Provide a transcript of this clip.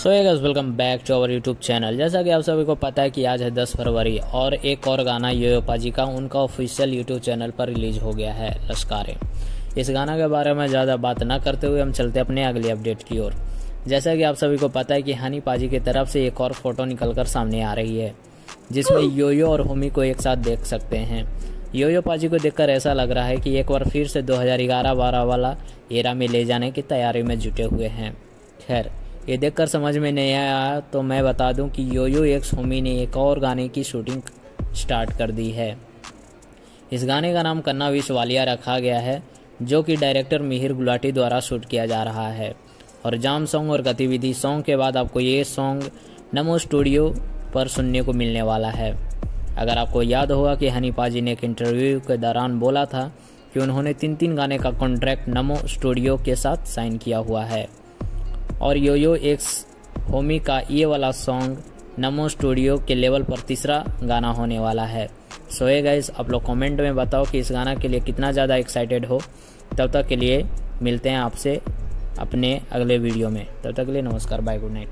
So so, welcome back to our YouTube channel जैसा कि आप सभी को पता है कि आज है 10 फरवरी और एक और गाना यो पाजी का उनका ऑफिशियल यूट्यूब चैनल पर रिलीज़ हो गया है लश्कारे इस गाना के बारे में ज़्यादा बात ना करते हुए हम चलते अपने अगले अपडेट की ओर। जैसा कि आप सभी को पता है कि हनी पाजी की तरफ़ से एक और फ़ोटो निकल सामने आ रही है जिसमें योयो और होमी को एक साथ देख सकते हैं। योयो पाजी को देखकर ऐसा लग रहा है कि एक बार फिर से 2011-12 वाला एरा में ले जाने की तैयारी में जुटे हुए हैं। खैर ये देखकर समझ में नहीं आया तो मैं बता दूँ कि योयो एक्स होमी ने एक और गाने की शूटिंग स्टार्ट कर दी है। इस गाने का नाम कन्ना विश वालिया रखा गया है, जो कि डायरेक्टर मिहिर गुलाटी द्वारा शूट किया जा रहा है। और जाम सॉन्ग और गतिविधि सॉन्ग के बाद आपको ये सॉन्ग नमो स्टूडियो पर सुनने को मिलने वाला है। अगर आपको याद होगा कि हनी पाजी ने एक इंटरव्यू के दौरान बोला था कि उन्होंने तीन तीन गाने का कॉन्ट्रैक्ट नमो स्टूडियो के साथ साइन किया हुआ है। और यो यो एक्स होमी का ये वाला सॉन्ग नमो स्टूडियो के लेवल पर तीसरा गाना होने वाला है। सो ये गाइस आप लोग कमेंट में बताओ कि इस गाना के लिए कितना ज़्यादा एक्साइटेड हो। तब तक के लिए मिलते हैं आपसे अपने अगले वीडियो में। तब तक के लिए नमस्कार बाय गुड नाइट